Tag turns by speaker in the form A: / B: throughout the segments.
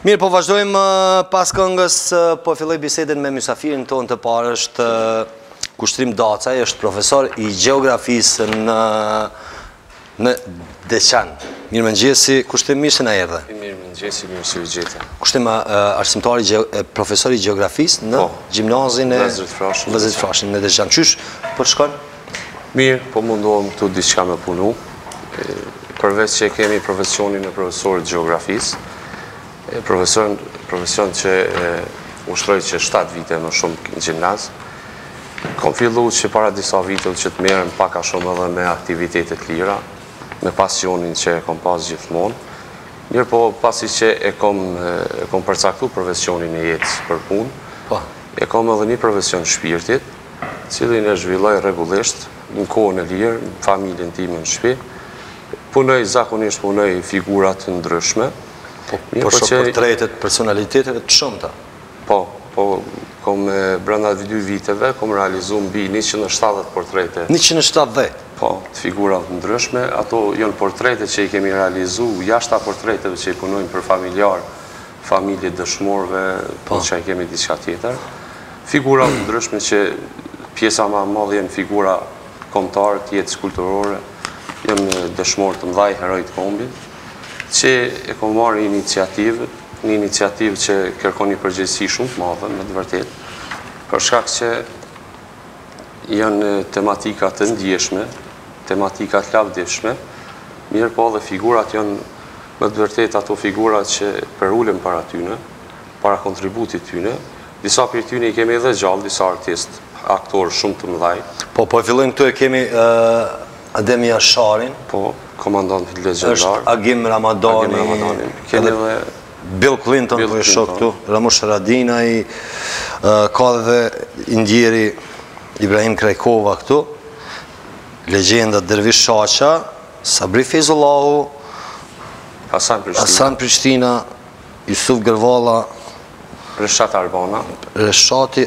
A: Mirë, po vazhdojmë pas këngës, po filloj bisedën me mysafirin tonë të parë, është Kushtrim Dacaj, është profesor i gjeografisë në, në Deçan. Mirëmëngjesi, Kushtrim mirë se na erdhe.
B: Mirëmëngjesi, mirë se ju gjeta.
A: Kushtrim arsimtar, profesor i gjeografisë në po, gjimnazin Vëllezërit Frashëri, në Deçan. Qysh po shkon?
B: Mirë, po mundohem këtu diçka me punu, përveç që e kemi profesionin e profesorit të gjeografisë, profesion, profesion që ushtroj që 7 vite më shumë në gjimnaz, kom fillu që para disa viteve që të merrem pak a shumë edhe me aktivitete të lira, me pasionin që e kom pas gjithmonë, mirëpo pasi që e kom, e kom përcaktu profesionin e jetës për punë, po. e kom edhe një profesion shpirtit, cilin e zhvilloj rregullisht në kohën e lirë, në familjen time në shtëpi. Punoj zakonisht punoj figura të ndryshme.
A: Po, po shoh portrete të personaliteteve të shumta.
B: Po, po kam brenda dy viteve kam realizuar mbi njëqind e shtatëdhjetë portrete.
A: Njëqind e shtatëdhjetë?
B: Po, të figurave të ndryshme. Ato janë portrete që i kemi realizuar jashta portreteve që i punojmë për familjarë, familje të dëshmorëve, po çka i kemi diçka tjetër. Figura të ndryshme që pjesa më e madhe janë figura kombëtare të jetës kulturore, janë dëshmorë të mëdhaj heroj të kombit, që e kom marrë iniciativë, një iniciativë që kërkon një përgjegjësi shumë të madhe, me të vërtetë, për shkak që janë tematika të ndjeshme, tematika të lavdishme, mirëpo edhe figurat janë me të vërtetë ato figura që përulem para tyne, Para kontributit të tyne, disa prej tyne i kemi edhe gjallë, disa artistë, aktorë shumë të mëdhaj.
A: Po, po e fillojmë këtu e kemi Adem Jasharin.
B: Po, komandant legjendar.
A: Është Agim Ramadani. Agim Ramadani.
B: Kemi edhe
A: Bill Clinton po e shoh këtu, Ramush Haradinaj, ka edhe i ndjeri Ibrahim Krajkova këtu. Legjenda Dervish Shaqa, Sabri Fejzullahu,
B: Hasan Prishtina.
A: Hasan Prishtina. Jusuf Gërvalla,
B: Reshat Arbana,
A: Reshati,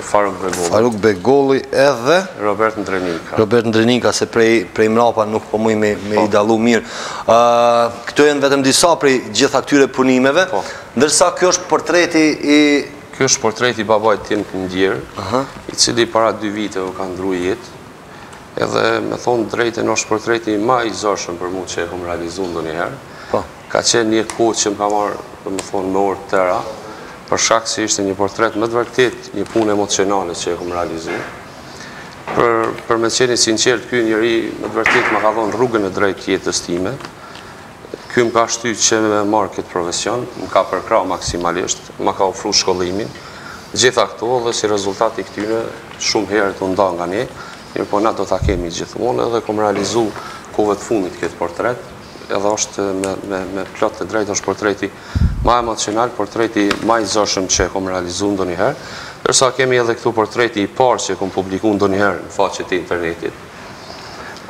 B: Faruk Begolli,
A: Faruk Begolli edhe
B: Robert Ndrenika.
A: Robert Ndrenika se prej prej mrapa nuk po muj me me po. i dallu mirë. Ë uh, këto janë vetëm disa prej gjitha këtyre punimeve, po. ndërsa ky është portreti i
B: Ky është portreti i babait tim të ndjerë, uh -huh. i cili para dy viteve ka ndruar jetë. Edhe me thonë të drejtën është portreti ma i zorshëm për mu që e kom realizu ndonjëherë. Po. Ka qenë një kohë që më ka marrë, domethonë, me orë të tëra, për shkak se ishte një portret me të vërtetë, një punë emocionale që e kom realizu. Për me qenë i sinqertë, ky njeri me të vërtetë ma ka dhonë rrugën e drejtë të jetës time. Ky më ka shty që me marrë këtë profesion, më ka përkrah maksimalisht, më ka ofru shkollimin, gjitha këto dhe si rezultat i këtyne shumë herët u nda nga ne, mirë po na do t'a kemi gjithmonë edhe kom realizu kohëve të fundit këtë portret, edhe është, me plot të drejtë është portreti ma emocional, portreti ma i zorshëm që e kom realizu ndonjëherë, ndërsa kemi edhe këtu portreti i parë që e kom publiku ndonjëherë në faqet e internetit.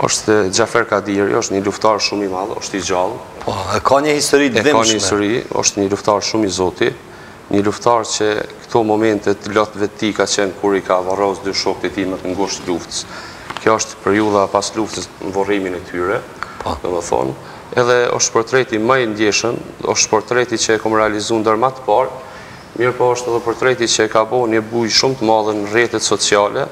B: Është Xhafer Kadiri, është një luftar shumë i madh, është i gjallë.
A: Po, e ka një histori të dhimbshme.
B: E ka një histori, është një luftar shumë i zoti. Një luftar që këto momentet e lotëve të tij ka qenë kur i ka varros dy shokët e tij më të ngushtë luftës. Kjo është periudha pas luftës në varrimin e tyre. Po. Domethonë, edhe është portreti më i ndjeshëm, është portreti që e kom realizu ndër më të parë, mirëpo është edhe portreti që e ka bo një bujë shumë të madhe në rrjetet sociale,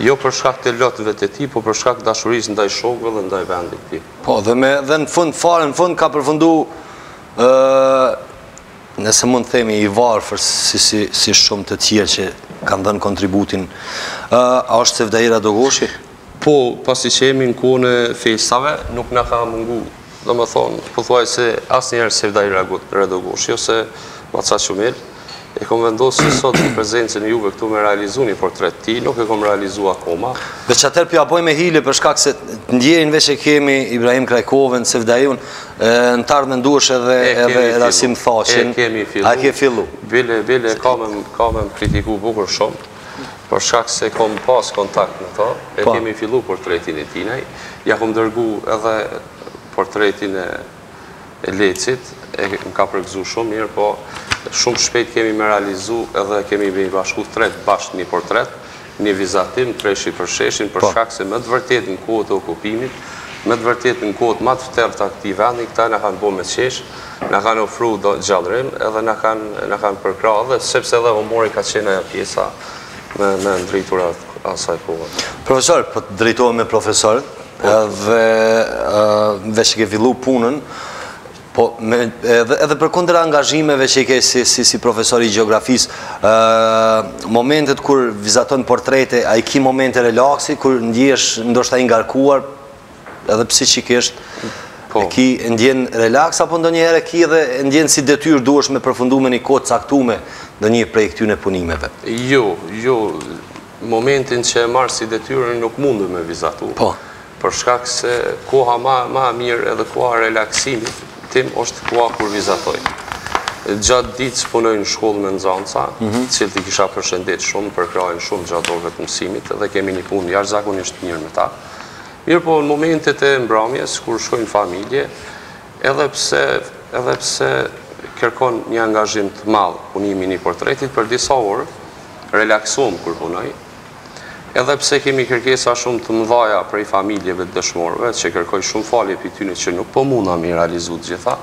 B: Jo për shkak të lotëve të tij, po për shkak të dashurisë ndaj shokëve dhe ndaj vendit të tij.
A: Po, dhe me dhe në fund fare në fund ka përfundu ë nëse mund të themi i varfër si si si shumë të tjerë që kanë dhënë kontributin. Ë a është Sevdai Radogoshi?
B: Po, pasi që jemi në kohën e festave, nuk na ka mungu Domethënë, pothuajse asnjëherë Sevdai Ragut Radogoshi ose axha Qumil. E kam vendosë që sot në prezencën e juve këtu me realizu një portret të tij, nuk e kam realizu akoma.
A: Veç atëherë po ja bojmë me hile për shkak se të ndjerin veç e kemi Ibrahim Krajkovën, Sevdaiun, në të ardhmen duhesh edhe edhe Rasim Thaçin.
B: E kemi fillu.
A: A e ke fillu?
B: Bile, bile, kamem, kamem kritiku bukur shumë. Për shkak se kom pas kontakt me ta, e po. kemi fillu portretin e tinaj, ja kom dërgu edhe portretin e e Lecit, e më ka përgëzu shumë mirë, po shumë shpejt kemi me realizu edhe kemi me i bashku tret bashkë një portret, një vizatim treshi Përsheshi, për po. shkak se me të vërtet në kohët e okupimit, me të vërtet në kohët ma të errta të këtij vendi, këta na kanë bo me qesh, Na kanë ofru gjallërim edhe na kanë na kanë përkrah dhe sepse edhe humori ka qenë ajo pjesa ma e ndritur e asaj kohe.
A: Profesor, po të drejtohem me profesor, edhe veç që ke fillu punën, po me edhe edhe përkundër angazhimeve që i ke si si si profesor i gjeografisë, momentet kur vizaton portrete, a i ki momente relaksi, kur ndjehesh ndoshta i ngarkuar Edhe psikikisht po. e ki e ndjen relaks apo ndonjëherë e ki edhe e ndjen si detyrë duhesh me përfundu me një kohë të caktume ndonjë prej këtyne punimeve.
B: Jo, jo, momentin që e marr si detyrë nuk mundem me vizatu. Po. Për shkak se koha ma ma e mirë edhe koha e relaksimit tim është koha kur vizatoj. Gjatë ditës punoj në shkollë me nxënësa, mm -hmm. të cilët i kisha përshëndet shumë, përkrahin shumë gjatë orëve të mësimit dhe kemi një punë jashtëzakonisht mirë me ta. Mirëpo në momentet e mbramjes kur shkoj në familje, edhe pse edhe pse kërkon një angazhim të madh punimi i portretit për disa orë, relaksohna kur punoj. Edhe pse kemi kërkesa shumë të mëdhaja prej familjeve të dëshmorëve, që kërkoj shumë falje prej tyne që nuk po muna me i realizu të gjitha,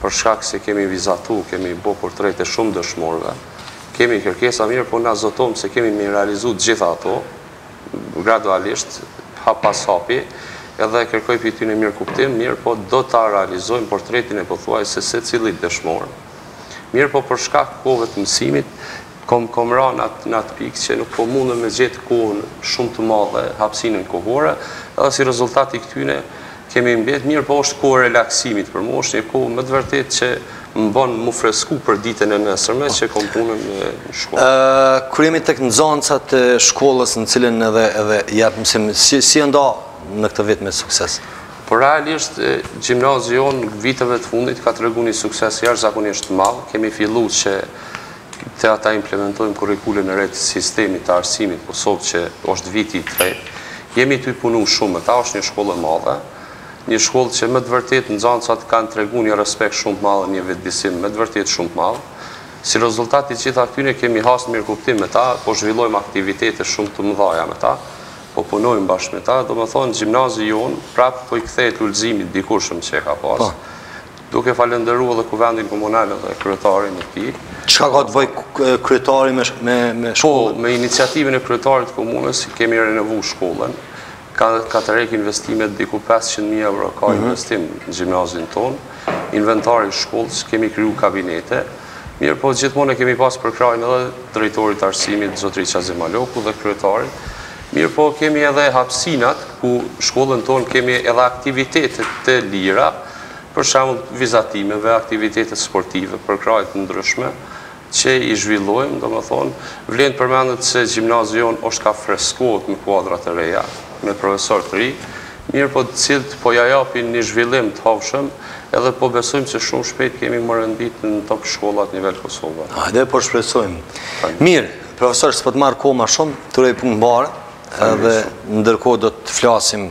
B: për shkak se kemi vizatu, kemi bo portrete shumë dëshmorëve, kemi kërkesa, mirëpo na zotohem se kemi me i realizu të gjitha ato. gradualisht, hap pas hapi, edhe kërkoj prej tyne mirëkuptim, mirëpo do ta realizojmë portretin e pothuajse se secilit dëshmor. Mirëpo për shkak të kohës të mësimit, kom kom ra në atë në atë pikë që nuk po mundem me gjetë kohën shumë të madhe, hapësinën kohore, edhe si rezultat i këtyne, Kemi mbet mirëpo është kohë e relaksimit për mua, është një kohë me të vërtetë që më bon m'u fresku për ditën e nesërme që kom punën në shkollë.
A: Kur jemi tek nxënësat e shkollës në cilën edhe edhe jep mësim, si si je nda në këtë vit me sukses?
B: Po realisht gjimnazi jonë viteve të fundit ka tregu një sukses jashtëzakonisht të madh, kemi fillu që Te ata implementojmë kurrikulën e re të sistemit të arsimit n'Kosovë qe osht viti i tretë. Jemi tu punu shumë me ta, osht një shkollë e madhe. Një shkollë qe me të vërtetë nxanësat kanë tregu një respekt shumë të madh dhe një vetëdijesim me të vërtetë shumë të madh. Si rezultat i gjithë këtyne kemi hasë mirëkuptim me ta, po zhvillojmë aktivitete shumë të mëdhaja me ta, po punojmë bashkë me ta, domethënë gjimnazi jonë prapë po i kthehet lulëzimit t'dikurshëm qe e ka pasë. Duke falënderu edhe Kuvendin Komunal dhe kryetarin e tij.
A: Çka ka të bojë kryetari me me shkollën?
B: Po, me iniciativën e kryetarit të komunës kemi renovu shkollën. Ka ka tërheq investimet diku 500.000 euro ka mhm. investim në gjimnazin tonë. Inventari i shkollës kemi kriju kabinete. Mirëpo gjithmonë e kemi pas përkrahjen edhe drejtorit të arsimit Zotri Qazim Maloku dhe kryetarit. Mirëpo kemi edhe hapsinat ku n'shkollën tonë kemi edhe aktivitetet e lira për shembull vizatimeve, aktivitetet sportive përkrahje të ndryshme që i zhvillojmë, domethënë vlen të përmendet se gjimnazi jonë është ka freskohet me kuadra të reja, me profesorë të ri, mirëpo të cilët po ia japin një zhvillim të hovshëm edhe po besojmë që shumë shpejt kemi m'u rendit në top shkollat n'nivel Kosove.
A: Hajde po shpresojmë. Mirë, profesor, s'po të marr kohë ma shumë, të uroj punë të mbarë, edhe
C: ndërkohë do të
A: flasim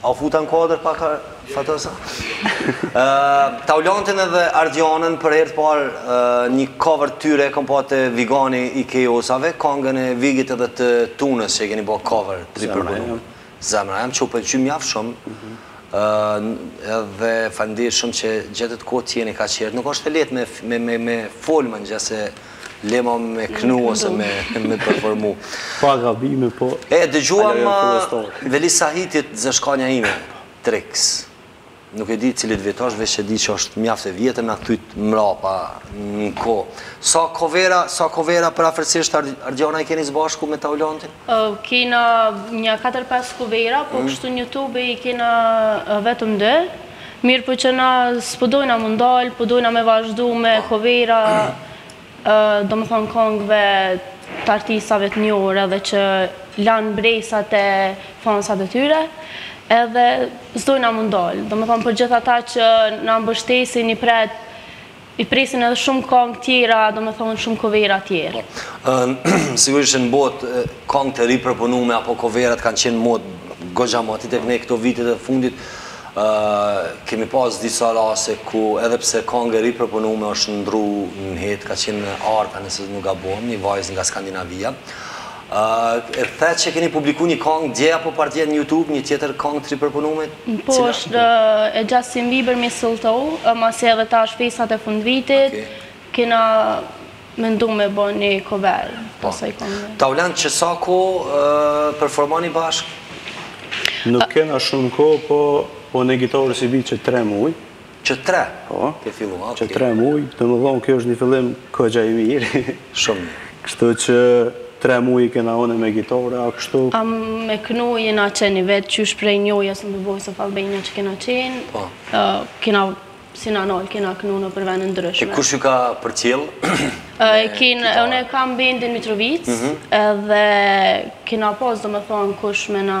A: A u futa në kuadër pak Fatos a? Taulantin edhe Ardianën për herë të parë një cover të tyre e kom pa te Vigani i Chaos-ave, këngën e Vigit edhe të Tunës që e keni bo cover të
C: ripërpunuar.
A: Zemra jem. Që u pëlqy mjaft shumë. Edhe faleminderit shumë që gjetët kohë të jeni kaq herët. Nuk është e lehtë me me me fol n'mëngjes se Le ma me knu ose me performu.
C: Pa gabime, po...
A: E, dëgjuam Veli Sahitin, zeshkanja ime, Triks. Nuk e di cilit vit është, veç e di që është mjaft e vjetër, na kthejt mrapa në kohë. Sa kovera, sa kovera përafërsisht Argjona i keni së bashku me Taulantin?
D: Kena nja katër pesë kovera, po kështu në YouTube i kena vetëm dy. Mirpo na s'po dojna mu ndal, po dojna me vazhdu me kovera, domethonë kongve të artistave të njohur edhe që lanë mbresa te fansat e tyre, edhe s'dojna mu ndal. Domethonë për gjithë ata që na mbështesin i pret I presin edhe shumë kongë tjera, domethonë shumë kovera tjera.
A: Po, sigurisht që në botë kongët e ripërpunume, apo koverat kanë qenë mod goxha moti, tek ne këto vitet e fundit, kemi pas disa raste ku edhe pse kongë e ripërpunume është ndru në hit, ka qenë Arta nëse nuk gabohem, një vajzë nga Skandinavia, E the që keni publiku një kong dje apo pardje në Youtube, një tjetër kong të ripërpunume?
D: Po, është e Justin Bieber Mistletoe, e masi edhe tash festat e
A: fundvitit,
D: kena mendu me bo një kover
A: të
D: kësaj kong.
A: Taulant, qe sa kohë performoni bashkë?
C: Nuk kena shumë kohë, po, po në gitarë i bi qe tre muj.
A: Qe tre ke filluar,
C: okay.
A: Qe
C: tre muaj, domethënë kjo është një fillim goxha i mirë.
A: Shumë mirë.
C: Kështu qe tre muaj kena edhe me gitare, a kështu
D: a me kënu jena qeni vetë, qysh prej njohjes në The Voice of Albania që kena qenë.
A: Po.
D: Kena s'ina nal, kena kënu nëpër vene t'ndryshme.
A: E kush ju ka përcjellë?
D: Ekipin, e unë e kam bendin Mitrovicë,
A: mhm.
D: edhe kena pas domethonë kush me na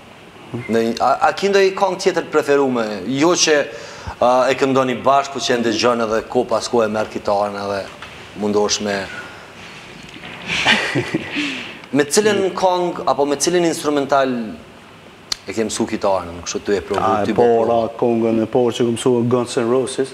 A: A, a, a ki ndonjë këngë tjetër të preferuar? Jo që e këndoni bashkë, por që e ndëgjon edhe kohë pas kohë e merr kitarën edhe mundosh me Me cilën këngë apo me cilën instrumental e ke mësuar kitarën, kështu tuj e provu,
C: tuj
A: i
C: ra.
A: Po,
C: këngën e parë që kam mësuar Guns N' Roses,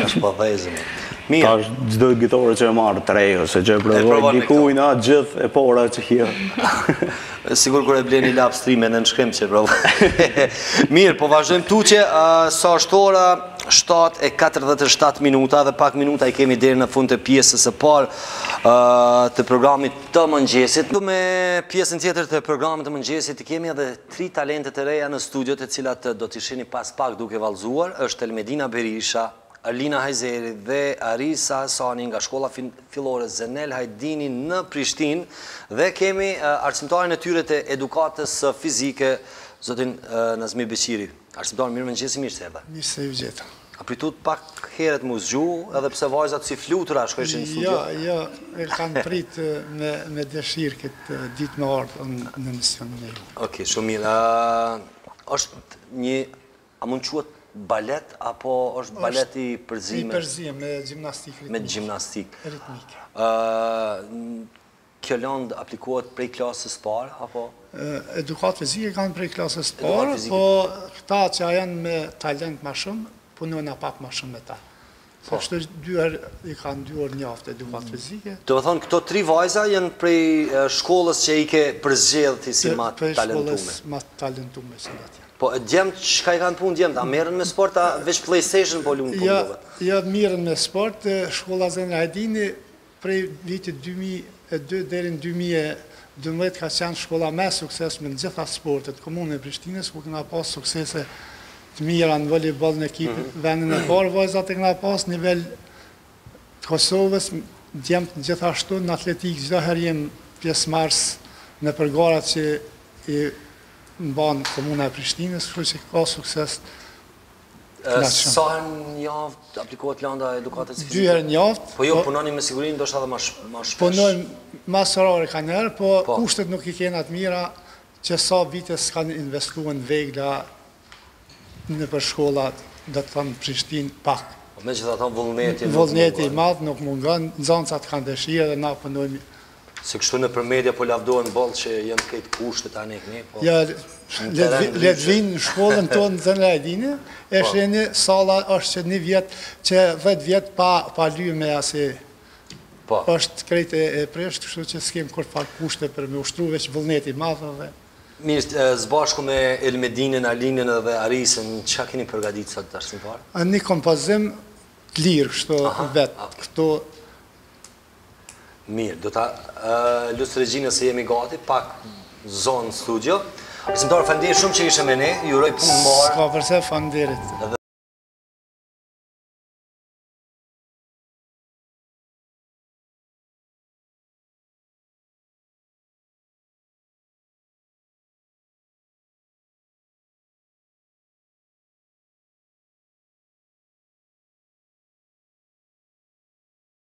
A: Tash
C: po vështirë. Mirë. Tash çdo gitore që e marr tre ose që e provoj dikujna gjithë e pora kjo.
A: Sigur kur e bleni lapsin me nënshkrim që provoj. Mirë, po vazhdojmë tutje, sa është ora 7:47 minuta dhe pak minuta i kemi deri në fund të pjesës së parë të programit të mëngjesit. Ndërsa me pjesën tjetër të programit të mëngjesit kemi edhe Tri talente të reja në studio të cilat do t'i shihni pas pak duke vallëzuar është Elmedina Berisha, Arlina Hajzeri dhe Arisa Hasani nga shkolla fillore Zenel Hajdini në Prishtinë dhe kemi arsimtarin e tyre të edukatës fizike zotin Nazmi Beqiri. Arsimtar, mirëmëngjes, mirë se erdhe.
E: Mirë se ju gjeta.
A: A pritove pak heret m'u zgju, edhe pse vajzat si flutura shkojshin në studio?
E: Ja, jo, ja, jo, e kanë prit me, me dëshirë këtë ditë me ardhë në emisionin e juj.
A: Ok, shumë mirë. është një, a mun quhet balet, apo është balet i përzim?
E: I përzim, me gjimnastikë ritmike.
A: Me gjimnastikë.
E: Ritmike.
A: Kjo lëndë aplikohet prej klasës së parë apo?
E: Edukatë fizike kanë prej klasës së parë, po këta që janë me talent ma shumë, punojmë pak ma shumë me ta. Se kështu dy herë i kanë dy orë në javë edukatë fizike.
A: Do me thonë këto tri vajza janë prej shkollës që i ke përzgjedhë ti si ma të talentume?
E: Prej shkollës ma të talentume që nga të janë.
A: Po e djemtë, qysh i kanë punët djemtë? A merren me sport, a veç playstation po lujnë
E: po më duket? Ja, ja merren me sport, shkolla Zenel Hajdini Prej vitit dy mijë e dy deri në dy mijë e dymbëdhjetë ka qenë shkolla me sukses me të gjitha sportet në komunën e Prishtinës ku kena pas suksese të mira në volejboll në ekip vendin e parë vajzat e kena pas në nivel të Kosovës djemtë gjithashtu në atletikë çdo herë jem pjesëmarrës nëpër garat që i mban komuna e Prishtinës kështu që ka sukses
A: Sa herë në javë aplikohet landa e edukatës fizike?
E: Dy herë në javë.
A: Po ju, po- punoni me siguri, ndoshta edhe ma shpesh.
E: Punojmë mas orarit kanjëherë, po, po kushtet nuk i kena të mira qe sa vite s'kanë investu në vegla nëpër shkollat, do të thom në Prishtinë pak.
A: Po megjithatë vullneti nuk mungon.
E: Vullneti i madh nuk mungon, nxansat kanë dëshirë dhe na punojmë
A: Se kështu nëpër media po lavdohen boll që janë krejt kushtet a i keni, po...
E: Ja, le të vinë në shkollën tonë në Zenel Hajdini, e po e shihni sala është qe një vjet, qe dhetë vjet pa, pa lyme as...
A: Po.
E: është krejt e, e prishtë, kështu që s'kem kurrfarë kushte për me ushtru veç vullneti i madh dhe...
A: Mirë, zbashku me Elmedinën, Alinën dhe Arisën, çka keni përgatitë sot të ashtë në parë?
E: Një kompozim të lirë, kështu vetë, këtu
A: Mirë, do ta lus regjinë se jemi gati, pak zë në studio. Arsimtar, faleminderit shumë që ishe me ne. Ju uroj punë të mbarë.
E: S'ka përse, faleminderit.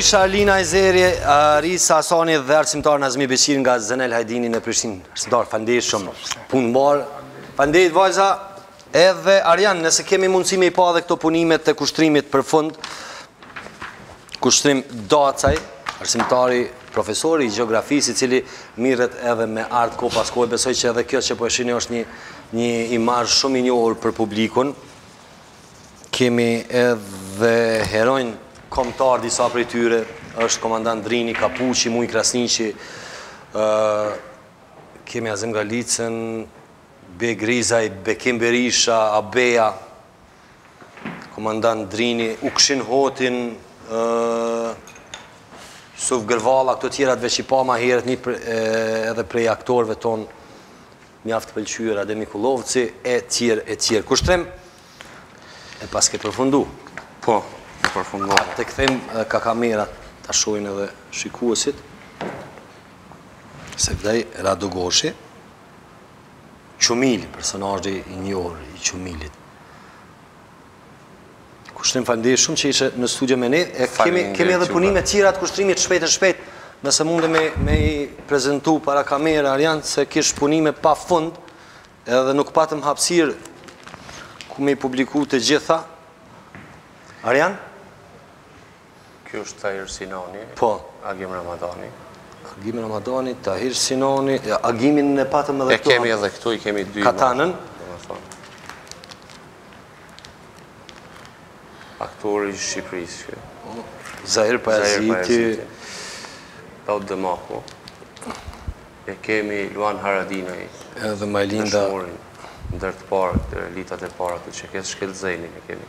A: Ishin Alina Izeri, Arisa Hasani dhe arsimtar Nazmi Beqir nga Zenel Hajdini në Prishtinë. Arsimtar, faleminderit shumë. Punë mbarë. Faleminderit, vajza, edhe Arjan, nëse kemi mundësi me i pa dhe këto punimet e Kushtrimit për fund, Kushtrim Dacaj, arsimtari profesori i gjeografisë i cili mirret edhe me art kohë pas kohe, besoj që edhe kjo që po e shini është një një imazh shumë i njohur për publikun. Kemi edhe heronj kombëtarë disa prej tyre, është komandant Drini Kapuçi, Mujë Krasniqi, ë kemi Azem Galicën, Beg Rizaj, Bekim Berisha, Abeja, komandant Drini, Ukshin Hotin, ë Jusuf Gërvalla, këto tjerat veç i pamë ma herët, një edhe prej aktorëve tonë, Mjaft i pëlqyer Adem Mikullovci etj etj Kushtrim e paske përfundu.
B: Po, e përfundova.
A: Të kthejm ka kamerat ta shohin edhe shikuesit. Sevdai Radogoshi. Qumili, personazhi i njohur i Qumilit. Kushtrim faleminderit shumë që ishe në studio me ne. E kemi edhe punime të tjera të Kushtrimit shpejt e shpejt. Nëse mundemi me i prezantu para kamere Arjan se kish punime pa fund, edhe nuk patëm hapësirë ku me i publiku të gjitha. Arjan?
B: Ky është Tahir Sinani,
A: po.
B: Agim Ramadani.
A: Agim Ramadani, Tahir Sinani, Agimin e patëm edhe
B: këtu. E kemi edhe këtu, i kemi dy.
A: Katanën.
B: Aktori i Shqipërisë, kjo.
A: Zahir Pajaziti.
B: Daud Demaku. E kemi Luan Haradinaj.
A: Edhe Majlinda.
B: Në shmorin, ndër të parët, elitat e parë, që këtë shkelë zëjni, e kemi.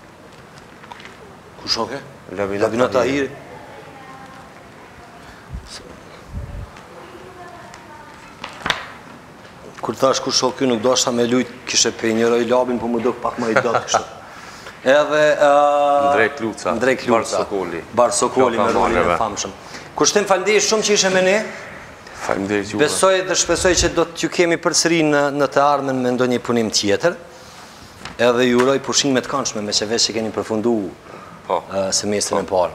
A: Ku shoke?
B: Labinot
A: Tahiri. Kur thash ku shoke, kjo nuk doshta me lujt, kishe pe njoh ai Labin, po më duk pak ma i dobët kështu. Edhe...
B: Ndrek Luca.
A: Ndrek Luca.
B: Bal
A: Sokoli. Bal Sokoli me rolin e famshëm. Kushtim faleminderit shumë që ishe me ne.
B: Faleminderit edhe juve.
A: Besoj dhe shpresoj që do t'ju kemi përsëri në të ardhmen me ndonjë punim tjetër. Edhe ju uroj pushime të këndshme, meqë veç që keni përfundu
B: Po.
A: semestrin e Po. parë.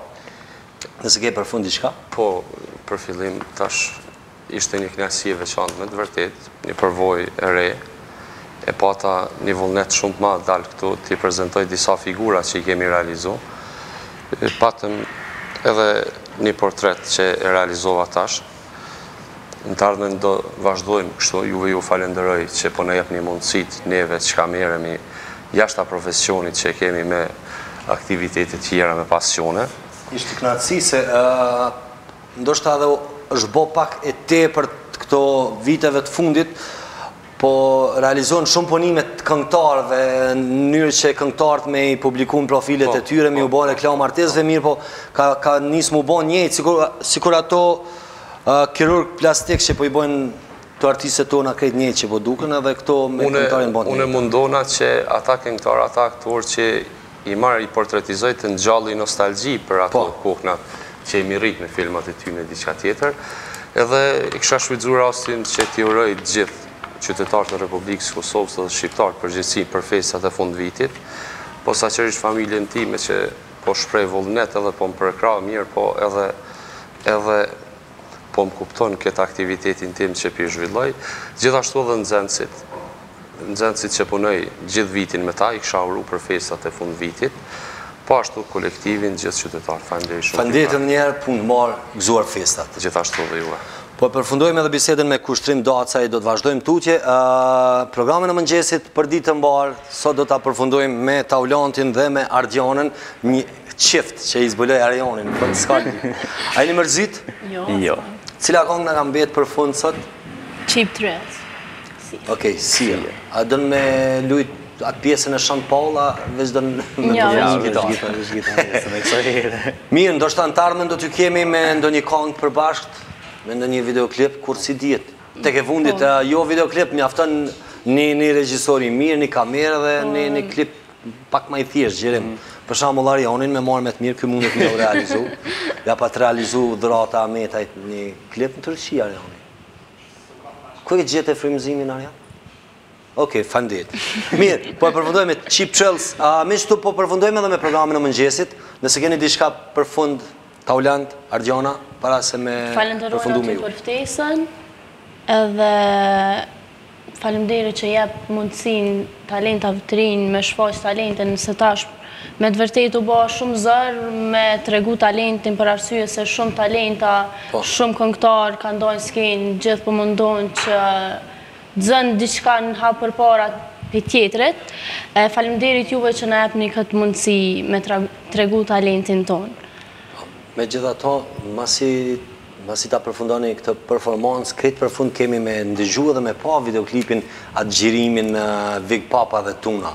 A: Nëse ke për fund diçka?
B: Po, për fillim tash ishte një kënaqësi e veçantë me të vërtetë, një përvojë e re. E pata një vullnet shumë të madh me dal këtu t'i prezantoj disa figura që i kemi realizu. Patëm edhe një portret që e realizova tash. Në të ardhmen do vazhdojmë kështu, juve ju falenderoj që po na jepni mundësitë neve që ka merremi jashta profesionit që e kemi me aktivitete tjera me pasione.
A: Ishte kënaqësi se ndoshta edhe është bo pak e tepërt këto viteve të fundit Po realizohen shumë punime të këngëtarë dhe në mënyrë që këngëtarët me i publikuar profilet po, e tyre, me po, u bo po, reklamë artistëve, mirëpo ka ka nis mu bo njëjtë, sikur sikur ato uh, kirurg plastik që po i bojnë te artistet tona krejt njëjtë që po duken edhe këto me këngëtarë u bon.
B: Unë mundona që ata këngëtarë, ata aktorë që I marr i portretizoj të ngjalli nostalgji për ato kohnat që jemi rrit me filmat e tyne diçka tjetër edhe e kisha shfrytëzuar rastin që t'i uroj të gjithë qytetarët e Republikës së Kosovës edhe shqiptarët në përgjithësi për festat e fundvitit posaçërisht familjen time që po shpreh vullnet edhe po më përkrah mirëpo edhe edhe po më kupton këtë aktivitetin tim që pi zhvilloj gjithashtu edhe nxenësit Nxënësit që punoj gjithë vitin me ta i kisha uru për festat e fundvitit, po ashtu kolektivin gjithë qytetarët. Faleminderit shumë.
A: Faleminderit edhe një herë, punë të mbarë, gëzuar festat.
B: Gjithashtu dhe juve.
A: Po e përfundojmë edhe bisedën me Kushtrim Dacaj, do të vazhdojmë tutje. Programin e mëngjesit për ditë të mbarë, sot do ta përfundojmë me Taulantin dhe me Ardionën, një çift që i zbuloi Arioni në fund s'ka. A jeni mërzitë?
D: Jo.
A: Cila këngë na ka mbetë për fund sot?
D: Cheap Thrills.
A: Ok, Sia. A don me lujt atë pjesën e Sean Paul a veç don me
D: Jo,
A: mundësu
D: veç
A: gitarë? gitarë.
C: Jo, veç gitarë, veç gitarë, se më këtë herë.
A: Mirë, ndoshta në të ardhmen do t'ju kemi me ndonjë këngë përbashkët, me ndonjë videoklip, kurrë s'i dihet. Tek e fundit, Po. jo videoklip, mjafton ni ni regjisor i mirë, ni kamerë dhe ni ni klip pak më i thjeshtë, xhirim. Për shembull Arionin me marrë me të mirë, ky mundet me u realizu. Ia pat realizu Dhurata Ahmetajt ni klip në Turqi Arioni. Ku e gjete frymëzimin Arion? Ok, faleminderit. Mirë, po e përfundojmë me Cheap Thrills. A kështu po përfundojmë edhe me programin e mëngjesit. Nëse keni diçka për fund, Taulant, Ardiona, para se me përfundu me ju.
D: Falenderojmë për ftesën. Edhe faleminderit që jep mundësinë talentave të rinj me shfaq talentin se tash Me të vërtetë u bë shumë zor me tregu talentin për arsye se shumë talenta, shumë këngëtarë kanë dalë në skenë, gjithë po mundohen që të zënë diçka në hap përpara prej tjetrit. E faleminderit juve që na jepni këtë mundësi me tregu talentin tonë.
A: Po, megjithatë masi masi ta përfundoni këtë performancë krejt për fund kemi me ndëgju edhe me pa videoklipin atë xhirimin Vig Poppa dhe Tuna.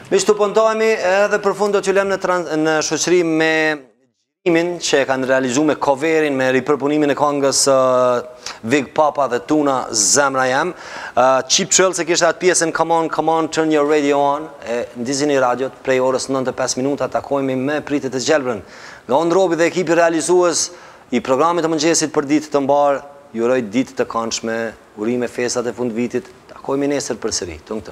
A: Miq po ndahemi edhe për fund do t'ju lem në, në shoqëri me Imin që e kanë realizu me coverin, me ripërpunimin e kongës uh, Vig Poppa dhe Tuna Zemra Jem. Uh, Cheap Thrills e kishtë atë pjesën Come On, Come On, Turn Your Radio On, e ndizini radiot prej orës 9 e 5 minuta, takohemi me Përtej të gjelbrën. Nga unë Robi dhe ekipi realizuës i programit të mëngjesit për ditë të mbarë, ju uroj ditë të kandshme, urime festat e fundvitit, takohemi nesër përsëri, tung tung.